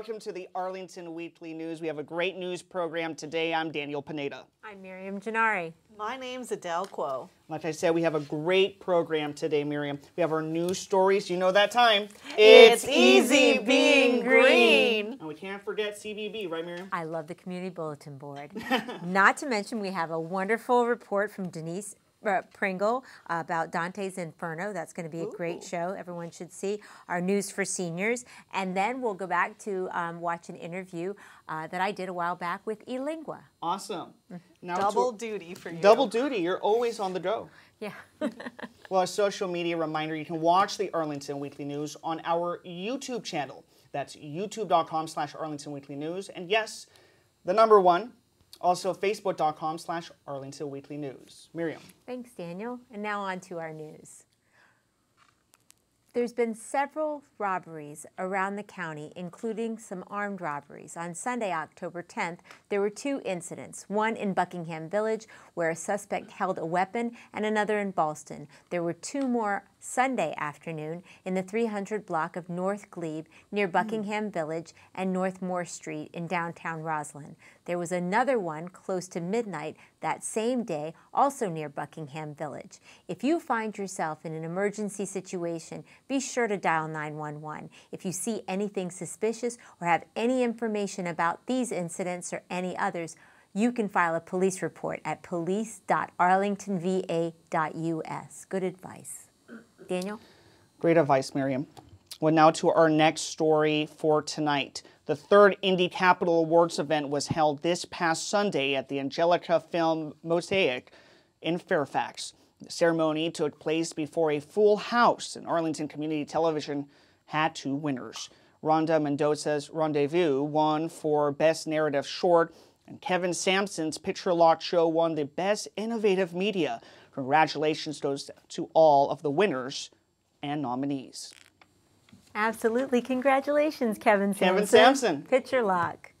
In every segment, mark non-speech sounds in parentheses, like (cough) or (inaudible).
everyone, and welcome to the Arlington Weekly News. We have a great news program today. I'm Daniel Pineda. I'm Miriam Gennari. My name's Adele Quo. Like I said, we have a great program today, Miriam. We have our news stories. You know that time. It's, easy being green. And we can't forget CBB, right, Miriam? I love the community bulletin board. (laughs) Not to mention, we have a wonderful report from Denise uh, Pringle about Dante's Inferno. That's going to be a great show. Everyone should see our news for seniors. And then we'll go back to um, watch an interview uh, that I did a while back with Inlingua. Awesome. Now Double duty for you. double duty. You're always on the go. Yeah. (laughs) Well, a social media reminder, you can watch the Arlington Weekly News on our YouTube channel. That's youtube.com slash Arlington Weekly News. And yes, the number one, also facebook.com slash Arlington Weekly News. Miriam. Thanks, Daniel. And now on to our news. There's been several robberies around the county, including some armed robberies. On Sunday, October 10th, there were two incidents one in Buckingham Village, where a suspect held a weapon, and another in Ballston. There were two more Sunday afternoon in the 300 block of North Glebe near hmm. Buckingham Village and North Moore Street in downtown Rosslyn. There was another one close to midnight that same day, also near Buckingham Village. If you find yourself in an emergency situation, be sure to dial 911. If you see anything suspicious or have any information about these incidents or any others, you can file a police report at police.arlingtonva.us. Good advice. Daniel? Great advice, Miriam. Well, now to our next story for tonight. The third Indie Capital Awards event was held this past Sunday at the Angelika Film Mosaic in Fairfax. The ceremony took place before a full house, and Arlington Community Television had two winners. Rhonda Mendoza's Rendezvous won for Best Narrative Short, and Kevin Sampson's Picture Lock Show won the Best Innovative Media. Congratulations goes to all of the winners and nominees. Absolutely. Congratulations, Kevin Sampson. Kevin Sampson. Picture lock.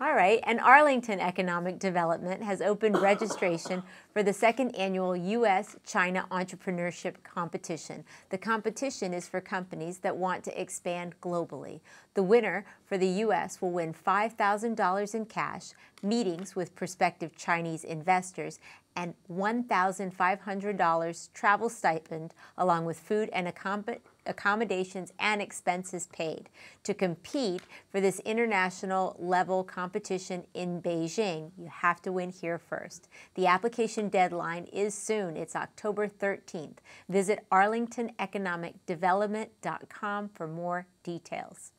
All right. And Arlington Economic Development has opened registration for the second annual U.S. China Entrepreneurship Competition. The competition is for companies that want to expand globally. The winner for the U.S. will win $5,000 in cash, meetings with prospective Chinese investors, and $1,500 travel stipend, along with food and accom- accommodations and expenses paid. To compete for this international level competition in Beijing, you have to win here first. The application deadline is soon. It's October 13th. Visit arlingtoneconomicdevelopment.com for more details.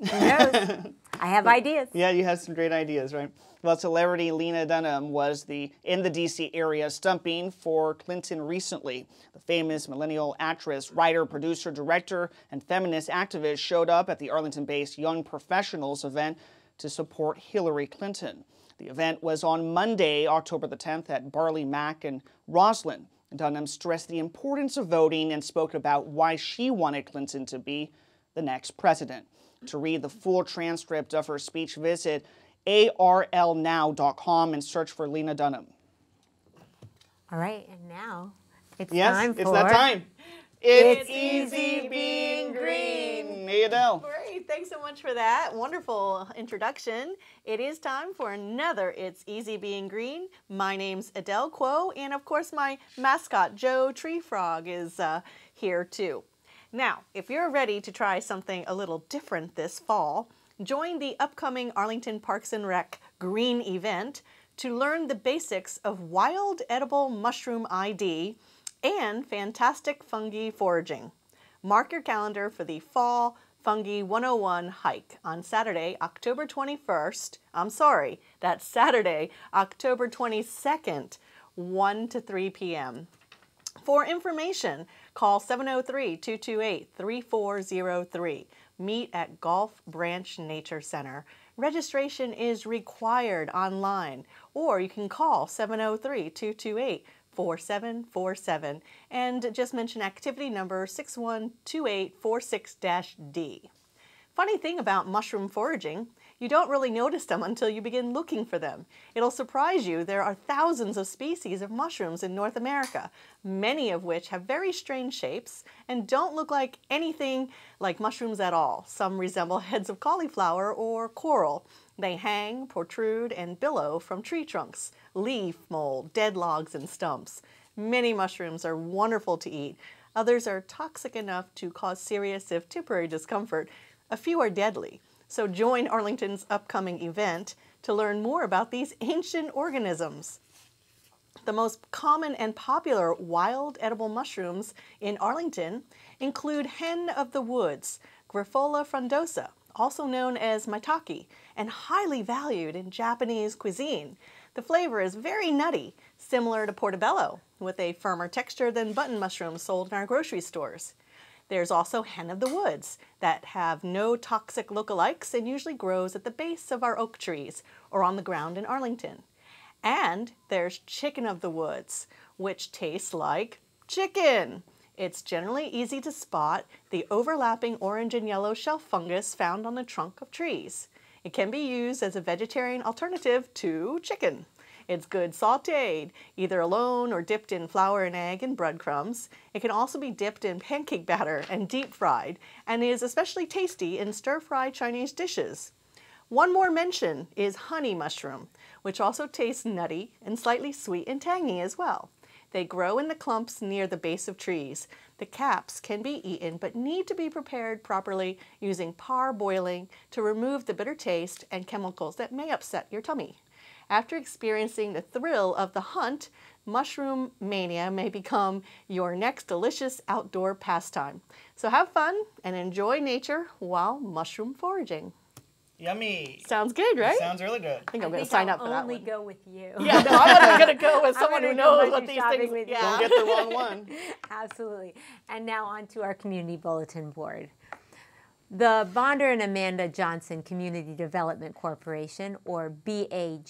Who knows? (laughs) I have ideas. Yeah, you have some great ideas, right? Well, celebrity Lena Dunham was the in the DC area stumping for Clinton recently. The famous millennial actress, writer, producer, director, and feminist activist showed up at the Arlington-based Young Professionals event to support Hillary Clinton. The event was on Monday, October the 10th at Barley Mac and Rosslyn. Dunham stressed the importance of voting and spoke about why she wanted Clinton to be the next president. To read the full transcript of her speech, visit arlnow.com and search for Lena Dunham. All right, and now it's Yes, time it's for that time. It's, It's easy being green. Hey, Adele. Great. Thanks so much for that wonderful introduction. It is time for another It's Easy Being Green. My name's Adele Quo, and of course, my mascot, Joe Tree Frog, is uh, here too. Now, if you're ready to try something a little different this fall, join the upcoming Arlington Parks and Rec Green event to learn the basics of wild edible mushroom ID and fantastic fungi foraging. Mark your calendar for the Fall Fungi 101 hike on Saturday, October 21st. I'm sorry, that's Saturday, October 22nd, 1 to 3 p.m. For information, call 703 228 3403. Meet at Gulf Branch Nature Center. Registration is required online, or you can call 703 228 4747 and just mention activity number 612846 D. Funny thing about mushroom foraging, You don't really notice them until you begin looking for them. It'll surprise you there are thousands of species of mushrooms in North America, many of which have very strange shapes and don't look like anything like mushrooms at all. Some resemble (laughs) heads of cauliflower or coral. They hang, protrude, and billow from tree trunks, leaf mold, dead logs, and stumps. Many mushrooms are wonderful to eat. Others are toxic enough to cause serious, if temporary, discomfort. A few are deadly. So join Arlington's upcoming event to learn more about these ancient organisms. The most common and popular wild edible mushrooms in Arlington include hen of the woods, Grifola frondosa, also known as maitake, and highly valued in Japanese cuisine. The flavor is very nutty, similar to portobello, with a firmer texture than button mushrooms sold in our grocery stores. There's also hen of the woods that have no toxic lookalikes and usually grows at the base of our oak trees or on the ground in Arlington. And there's chicken of the woods, which tastes like chicken. It's generally easy to spot the overlapping orange and yellow shelf fungus found on the trunk of trees. It can be used as a vegetarian alternative to chicken. It's good sauteed, either alone or dipped in flour and egg and breadcrumbs. It can also be dipped in pancake batter and deep fried, and is especially tasty in stir-fry Chinese dishes. One more mention is honey mushroom, which also tastes nutty and slightly sweet and tangy as well. They grow in the clumps near the base of trees. The caps can be eaten but need to be prepared properly using parboiling to remove the bitter taste and chemicals that may upset your tummy. After experiencing the thrill of the hunt, mushroom mania may become your next delicious outdoor pastime. So have fun and enjoy nature while mushroom foraging. Yummy. Sounds good, right? Sounds really good. I think I'm going to sign I'll up for that only one. go with you. (laughs) Yeah, no, I'm going to go with (laughs) someone who knows what these things. with. Yeah. Don't get the wrong one. (laughs) Absolutely. And now on to our community bulletin board. The Bonder and Amanda Johnson Community Development Corporation, or BAJCDC,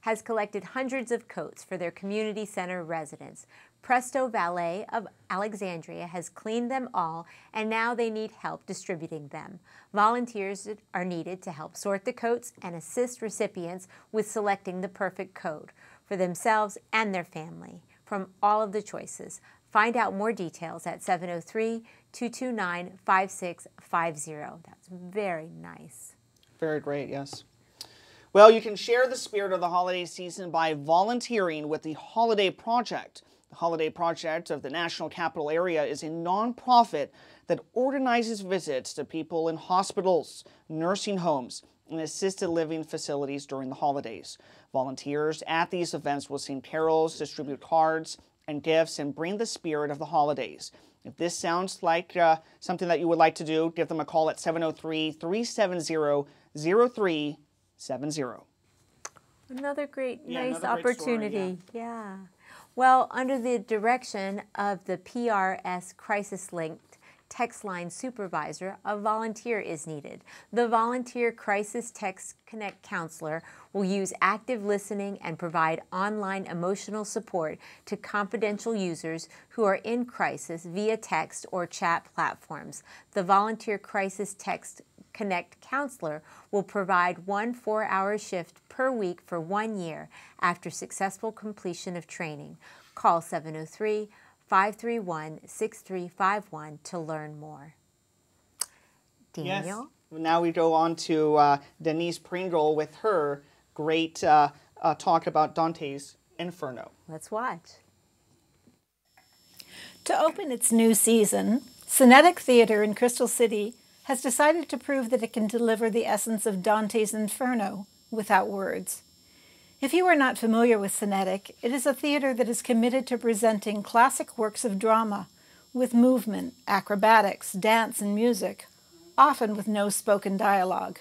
has collected hundreds of coats for their community center residents. Presto Valet of Alexandria has cleaned them all, and now they need help distributing them. Volunteers are needed to help sort the coats and assist recipients with selecting the perfect coat for themselves and their family from all of the choices. Find out more details at 703 229 5650. That's very nice. Very great, yes. Well, you can share the spirit of the holiday season by volunteering with the Holiday Project. The Holiday Project of the National Capital Area is a nonprofit that organizes visits to people in hospitals, nursing homes, and assisted living facilities during the holidays. Volunteers at these events will sing carols, distribute cards and gifts, and bring the spirit of the holidays. If this sounds like uh, something that you would like to do, give them a call at 703 370 0370. Another great, Yeah, nice another great story, opportunity. yeah. Well, under the direction of the PRS Crisis Linked Text Line Supervisor, a volunteer is needed. The Volunteer Crisis Text Connect Counselor will use active listening and provide online emotional support to confidential users who are in crisis via text or chat platforms. The Volunteer Crisis Text Connect counselor will provide one four hour shift per week for one year after successful completion of training. Call 703 531 6351 to learn more. Daniel? Now we go on to uh, Denise Pringle with her great uh, uh, talk about Dante's Inferno. Let's watch. To open its new season, Synetic Theater in Crystal City has decided to prove that it can deliver the essence of Dante's Inferno without words. If you are not familiar with Synetic, it is a theater that is committed to presenting classic works of drama with movement, acrobatics, dance, and music, often with no spoken dialogue.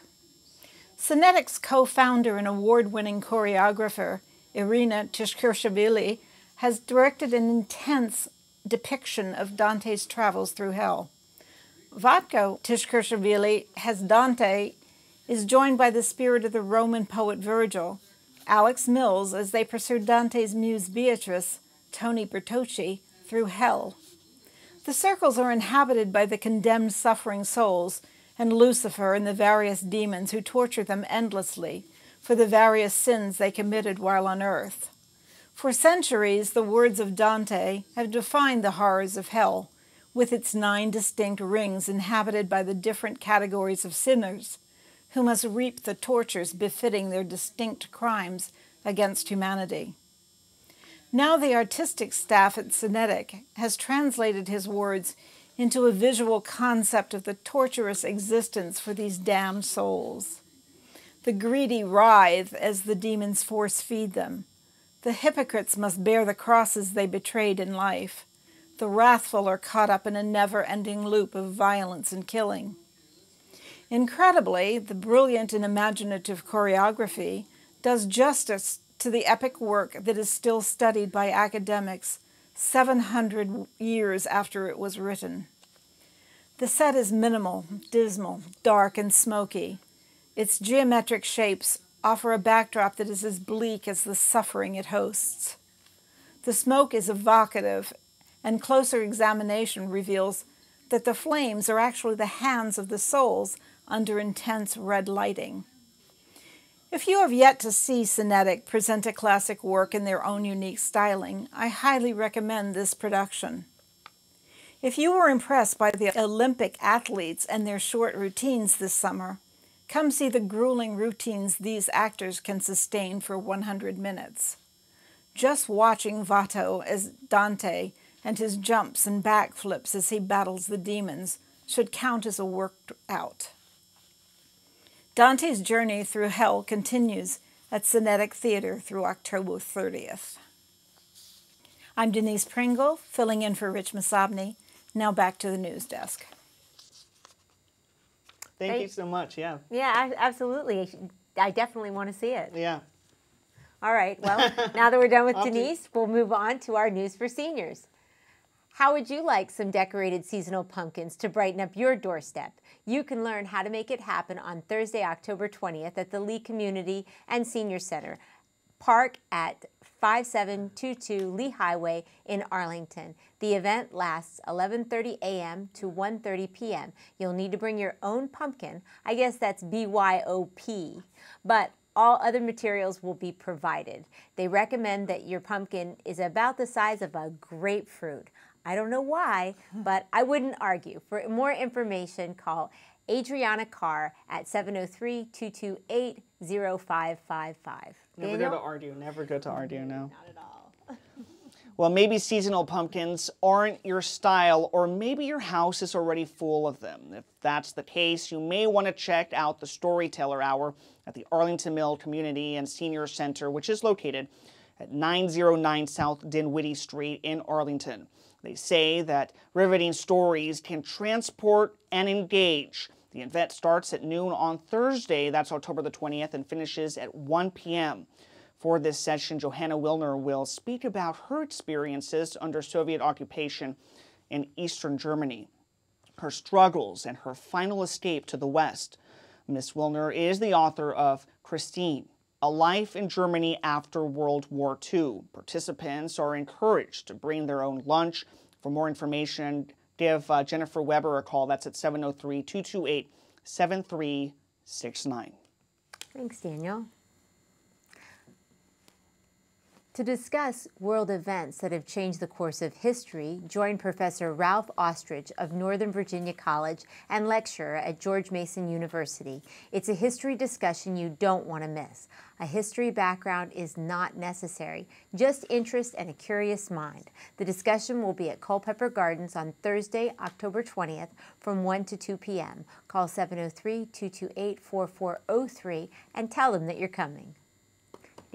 Synetic's co-founder and award-winning choreographer, Irina Tsikurishvili, has directed an intense depiction of Dante's travels through hell. Vato Tsikurishvili has Dante is joined by the spirit of the Roman poet Virgil, Alex Mills as they pursue Dante's muse Beatrice, Tony Bertocci, through hell. The circles are inhabited by the condemned suffering souls, and Lucifer and the various demons who torture them endlessly for the various sins they committed while on earth. For centuries, the words of Dante have defined the horrors of hell, with its nine distinct rings inhabited by the different categories of sinners, who must reap the tortures befitting their distinct crimes against humanity. Now, the artistic staff at Synetic has translated his words into a visual concept of the torturous existence for these damned souls. The greedy writhe as the demons force feed them. The hypocrites must bear the crosses they betrayed in life. The wrathful are caught up in a never ending loop of violence and killing. Incredibly, the brilliant and imaginative choreography does justice to the epic work that is still studied by academics 700 years after it was written. The set is minimal, dismal, dark, and smoky. Its geometric shapes offer a backdrop that is as bleak as the suffering it hosts. The smoke is evocative, and closer examination reveals that the flames are actually the hands of the souls under intense red lighting. If you have yet to see Synetic present a classic work in their own unique styling, I highly recommend this production. If you were impressed by the Olympic athletes and their short routines this summer, come see the grueling routines these actors can sustain for 100 minutes. Just watching Vato as Dante and his jumps and backflips as he battles the demons should count as a workout. Dante's journey through hell continues at Synetic Theater through October 30th. I'm Denise Pringle, filling in for Rich Massabny. Now back to the news desk. Thank Great. you so much. Yeah. Yeah, absolutely. I definitely want to see it. Yeah. All right. Well, now that we're done with (laughs) Denise, we'll move on to our news for seniors. How would you like some decorated seasonal pumpkins to brighten up your doorstep? You can learn how to make it happen on Thursday, October 20th at the Lee Community and Senior Center. Park at 5722 Lee Highway in Arlington. The event lasts 11:30 a.m. to 1:30 p.m. You'll need to bring your own pumpkin. I guess that's BYOP. But all other materials will be provided. They recommend that your pumpkin is about the size of a grapefruit. I don't know why, (laughs) but I wouldn't argue. For more information, call Adriana Carr at 703 228 0555. Never go to argue. Never go to argue, no. Not at all. (laughs) well, maybe seasonal pumpkins aren't your style, or maybe your house is already full of them. If that's the case, you may want to check out the Storyteller Hour at the Arlington Mill Community and Senior Center, which is located at 909 South Dinwiddie Street in Arlington. They say that riveting stories can transport and engage. The event starts at noon on Thursday, that's October the 20th, and finishes at 1 p.m. For this session, Johanna Wilner will speak about her experiences under Soviet occupation in Eastern Germany, her struggles, and her final escape to the West. Miss Wilner is the author of Christine, A Life in Germany After World War II. Participants are encouraged to bring their own lunch for more information, give uh, Jennifer Weber a call. That's at 703 228 7369. Thanks, Daniel. To discuss world events that have changed the course of history, join Professor Ralph Ostrich of Northern Virginia College and lecturer at George Mason University. It's a history discussion you don't want to miss. A history background is not necessary, just interest and a curious mind. The discussion will be at Culpeper Gardens on Thursday, October 20th from 1 to 2 p.m. Call 703 228 4403 and tell them that you're coming.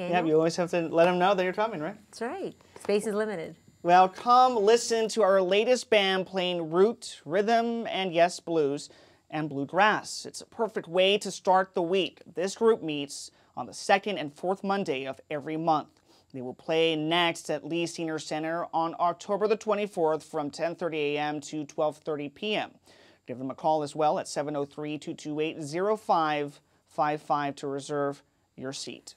Daniel? Yeah, you always have to let them know that you're coming, right? That's right. Space is limited. Well, come listen to our latest band playing root, rhythm, and yes, blues and bluegrass. It's a perfect way to start the week. This group meets on the second and fourth Monday of every month. They will play next at Lee Senior Center on October the 24th from 10:30 a.m. to 12:30 p.m. Give them a call as well at 703-228-0555 to reserve your seat.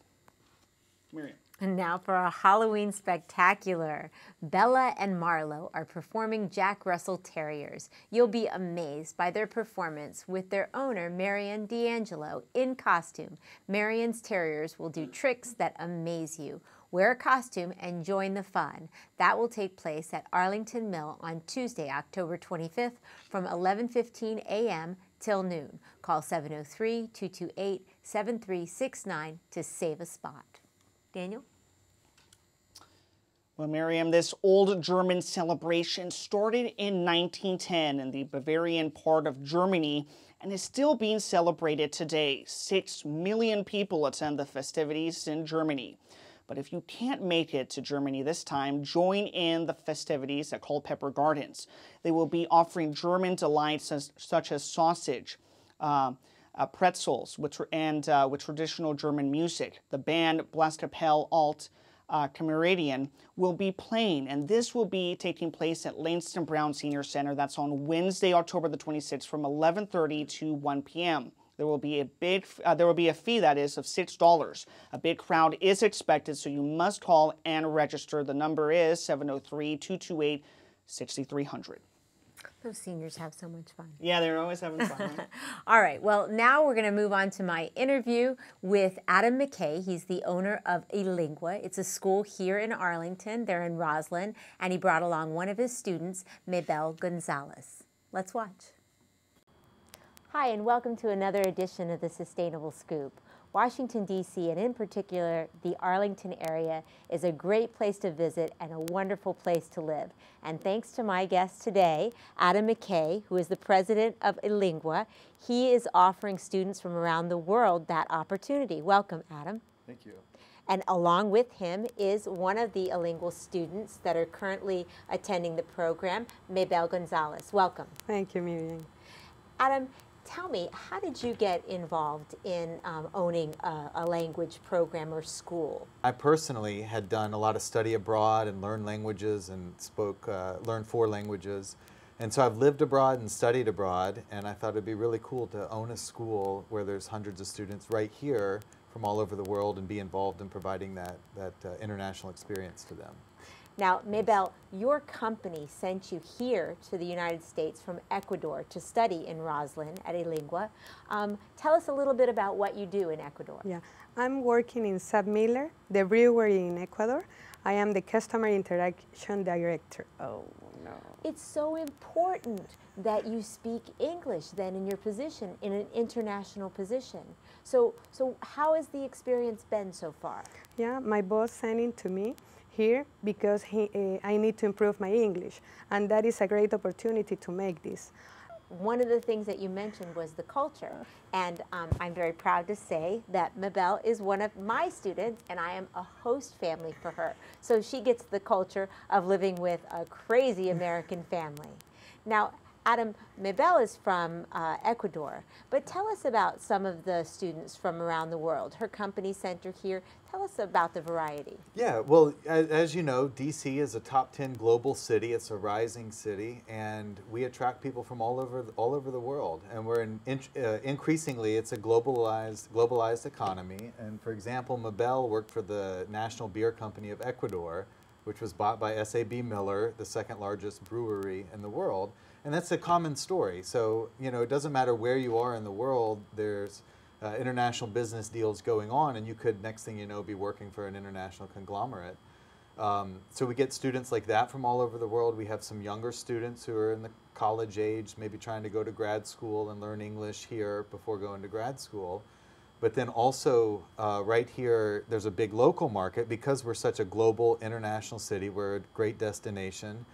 Miriam. And now for a Halloween spectacular. Bella and Marlowe are performing Jack Russell Terriers. You'll be amazed by their performance with their owner, Marion D'Angelo, in costume. Marion's Terriers will do tricks that amaze you. Wear a costume and join the fun. That will take place at Arlington Mill on Tuesday, October 25th from 11:15 a.m. till noon. Call 703-228-7369 to save a spot. Daniel? Well, Miriam, this old German celebration started in 1910 in the Bavarian part of Germany and is still being celebrated today. Six million people attend the festivities in Germany. But if you can't make it to Germany this time, join in the festivities at Culpeper Gardens. They will be offering German delights such as sausage, uh, uh, pretzels, with, and uh, with traditional German music. The band Blaskapelle Alt uh, Kameraden will be playing, and this will be taking place at Langston Brown Senior Center. That's on Wednesday, October the 26th, from 11:30 to 1 p.m. There will be a big, uh, there will be a fee that is of six dollars. A big crowd is expected, so you must call and register. The number is 703-228-6300. Those seniors have so much fun. Yeah, they're always having fun. Right? (laughs) All right, well, now we're going to move on to my interview with Adam McKay. He's the owner of Inlingua. It's a school here in Arlington. They're in Rosslyn, and he brought along one of his students, Mabel Gonzales. Let's watch. Hi, and welcome to another edition of the Sustainable Scoop. Washington, D.C., and in particular the Arlington area, is a great place to visit and a wonderful place to live. And thanks to my guest today, Adam McKay, who is the president of Inlingua, he is offering students from around the world that opportunity. Welcome, Adam. Thank you. And along with him is one of the Inlingua students that are currently attending the program, Mabel Gonzales. Welcome. Thank you, Miriam. Adam, tell me, how did you get involved in um, owning a, a, language program or school? I personally had done a lot of study abroad and learned languages and spoke, uh, learned four languages. And so I've lived abroad and studied abroad, and I thought it'd be really cool to own a school where there's hundreds of students right here from all over the world and be involved in providing that, that uh, international experience to them. Now, Mabel, your company sent you here to the United States from Ecuador to study in Rosslyn at Inlingua. Um, tell us a little bit about what you do in Ecuador. Yeah, I'm working in SABMiller, the brewery in Ecuador. I am the customer interaction director. Oh, no. It's so important that you speak English then in your position, in an international position. So, so how has the experience been so far? Yeah, my boss sent it to me here because he, uh, I need to improve my English. And that is a great opportunity to make this. One of the things that you mentioned was the culture. And um, I'm very proud to say that Mabel is one of my students, and I am a host family for her. So she gets the culture of living with a crazy American family. Now, Adam, Mabel is from uh, Ecuador, but tell us about some of the students from around the world. Her company center here, tell us about the variety. Yeah, well, as, as, you know, DC is a top 10 global city. It's a rising city, and we attract people from all over, all over the world. And we're in, in, uh, increasingly, it's a globalized, globalized economy. And for example, Mabel worked for the National Beer Company of Ecuador, which was bought by SAB Miller, the second largest brewery in the world. And that's a common story. So, you know, it doesn't matter where you are in the world, there's uh, international business deals going on, and you could, next thing you know, be working for an international conglomerate. Um, so we get students like that from all over the world. We have some younger students who are in the college age, maybe trying to go to grad school and learn English here before going to grad school. But then also, uh, right here, there's a big local market because we're such a global, international city. We're a great destination.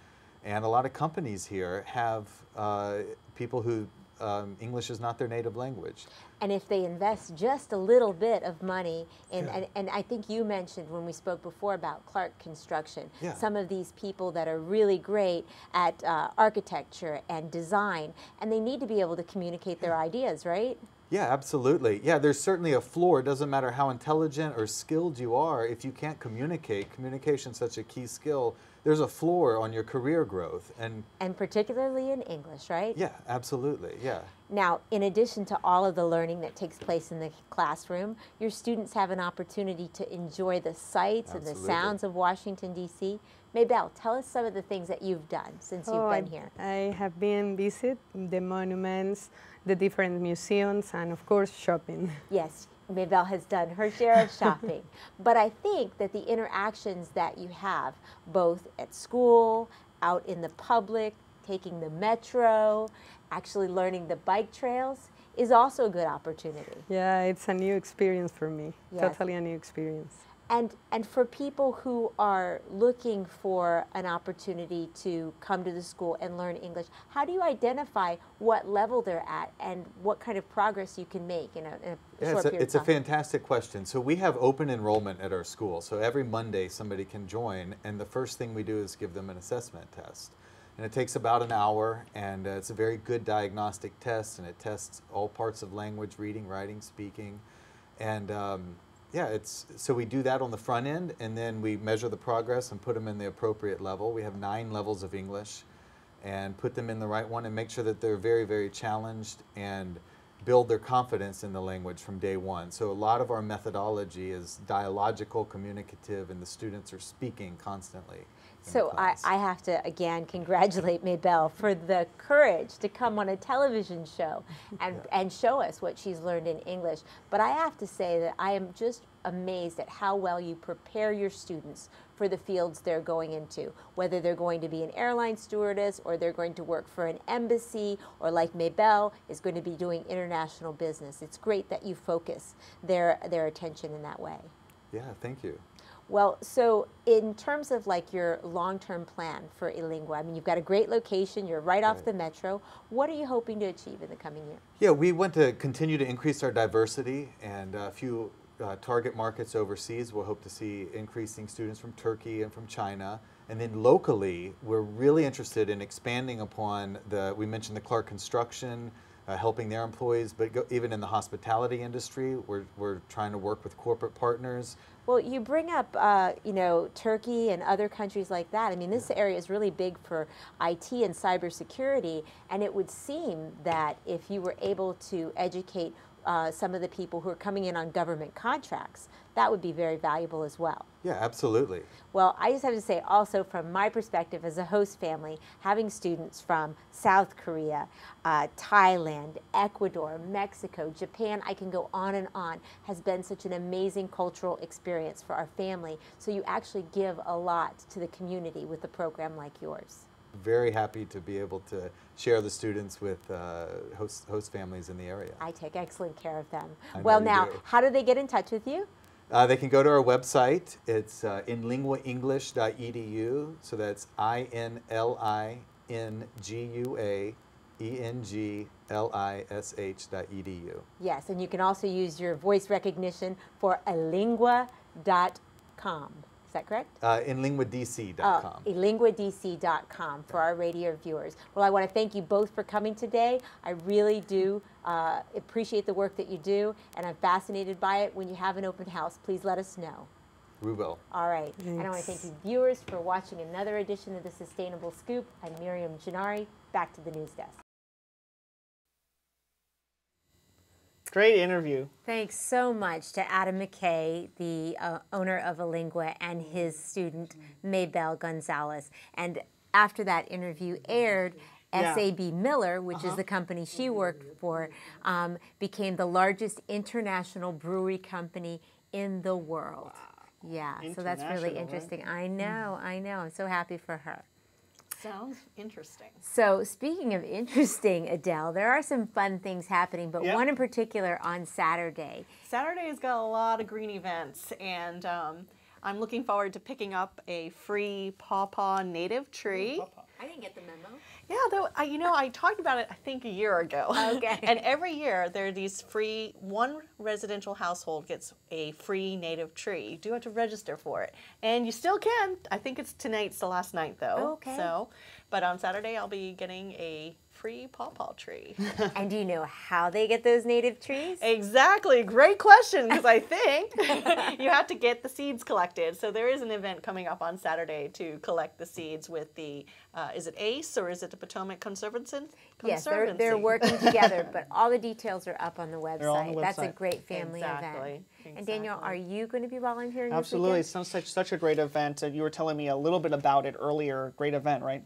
And a lot of companies here have uh, people who um, English is not their native language. And if they invest just a little bit of money in, yeah. and, and, I think you mentioned when we spoke before about Clark Construction, yeah. some of these people that are really great at uh, architecture and design, and they need to be able to communicate their ideas, right? Yeah, absolutely. Yeah, there's certainly a floor. It doesn't matter how intelligent or skilled you are. If you can't communicate, communication is such a key skill. There's a floor on your career growth, and and particularly in English, right? Yeah, absolutely. Yeah. Now, in addition to all of the learning that takes place in the classroom, your students have an opportunity to enjoy the sights and the sounds of Washington, D.C. Mabel, tell us some of the things that you've done since you've Oh, been I, here. I have been visit the monuments, the different museums, and of course shopping. Yes, Mabel has done her share of shopping. (laughs) but I think that the interactions that you have, both at school, out in the public, taking the metro, actually learning the bike trails, is also a good opportunity. Yeah, it's a new experience for me. Yes. Totally a new experience. And, and for people who are looking for an opportunity to come to the school and learn English, how do you identify what level they're at and what kind of progress you can make in a, in a Yeah, short it's a, period it's of a fantastic question. So we have open enrollment at our school. So every Monday somebody can join, and the first thing we do is give them an assessment test. And it takes about an hour, and uh, it's a very good diagnostic test, and it tests all parts of language, reading, writing, speaking. And um, yeah, it's so we do that on the front end, and then we measure the progress and put them in the appropriate level. We have nine levels of English, and put them in the right one, and make sure that they're very, very challenged and build their confidence in the language from day one. So a lot of our methodology is dialogical, communicative, and the students are speaking constantly. So I. I have to again congratulate Mabel for the courage to come on a television show and, and show us what she's learned in English. But I have to say that I am just amazed at how well you prepare your students for the fields they're going into, whether they're going to be an airline stewardess or they're going to work for an embassy or like Mabel is going to be doing international business. It's great that you focus their, their attention in that way. yeah, thank you. Well, so in terms of like your long-term plan for Inlingua, I mean, you've got a great location, you're right off the metro. What are you hoping to achieve in the coming year? Yeah, we want to continue to increase our diversity and a few uh, target markets overseas. We'll hope to see increasing students from Turkey and from China. And then locally, we're really interested in expanding upon the, we mentioned the Clark Construction, uh, helping their employees, but go, even in the hospitality industry, we're, we're trying to work with corporate partners. Well, you bring up, uh, you know, Turkey and other countries like that. I mean, this area is really big for IT and cybersecurity, and it would seem that if you were able to educate uh, some of the people who are coming in on government contracts, that would be very valuable as well. Yeah, absolutely. Well, I just have to say, also from my perspective as a host family, having students from South Korea, uh, Thailand, Ecuador, Mexico, Japan, I can go on and on, has been such an amazing cultural experience for our family. So you actually give a lot to the community with a program like yours. Very happy to be able to share the students with uh, host, host families in the area. I take excellent care of them. I well, now, do. how do they get in touch with you? Uh, they can go to our website. It's uh, inlinguaenglish.edu. So that's I N L I N G U A E N G L I S H dot E edu. Yes, and you can also use your voice recognition for alingua.com. Is that correct? Uh, inlinguadc.com. Oh, elinguadc.com for our radio viewers. Well, I want to thank you both for coming today. I really do uh, appreciate the work that you do, and I'm fascinated by it. When you have an open house, please let us know. we will. All right. And I want to thank you, viewers, for watching another edition of The Sustainable Scoop. I'm Miriam Gennari. Back to the news desk. Great interview. Thanks so much to Adam McKay, the uh, owner of Inlingua, and his student Mabel Gonzales. And after that interview aired, Yeah. SAB Miller, which is the company she worked for, um, became the largest international brewery company in the world. Yeah, so that's really International, right? interesting. I know, I know. I'm so happy for her. Sounds interesting. So, speaking of interesting, Adele, there are some fun things happening, but Yep. one in particular on Saturday. Saturday's got a lot of green events, and um, I'm looking forward to picking up a free pawpaw native tree. I didn't get the memo. Yeah, though I, you know, I talked about it I think a year ago. Okay. (laughs) and every year there are these free. One residential household gets a free native tree. You do have to register for it, and you still can. I think it's tonight's the last night though. Okay. So, but on Saturday I'll be getting a free pawpaw tree. (laughs) and do you know how they get those native trees? Exactly. Great question because I think (laughs) (laughs) you have to get the seeds collected. So there is an event coming up on Saturday to collect the seeds with the, uh, is it ACE or is it the Potomac Conservancy? Yes, they're, they're working together, but all the details are up on the website. They're on the That's a great family Exactly, event. And Danielle, exactly. are you going to be volunteering Absolutely. It this weekend? sounds like such a great event. You were telling me a little bit about it earlier. Great event, right?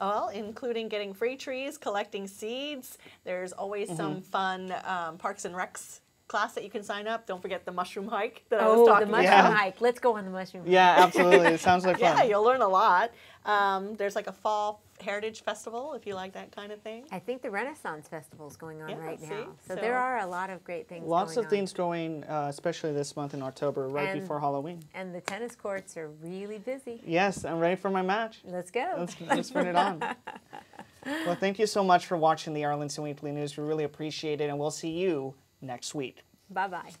Well, including getting free trees, collecting seeds. There's always Mm-hmm. some fun um, Parks and Recs class that you can sign up. Don't forget the mushroom hike that I Oh, was the talking mushroom about. Yeah. hike. Let's go on the mushroom hike. Yeah, absolutely. It sounds like (laughs) fun. Yeah, you'll learn a lot. Um, there's like a fall heritage festival if you like that kind of thing. I think the Renaissance Festival is going on Yeah, right see? now. So, So- there are a lot of great things Lots going of things going, uh, especially this month in October, right And- before Halloween. And the tennis courts are really busy. Yes, I'm ready for my match. Let's go. Let's, let's turn it on. (laughs) Well, thank you so much for watching the Arlington Weekly News. We really appreciate it, and we'll see you next week. Bye bye.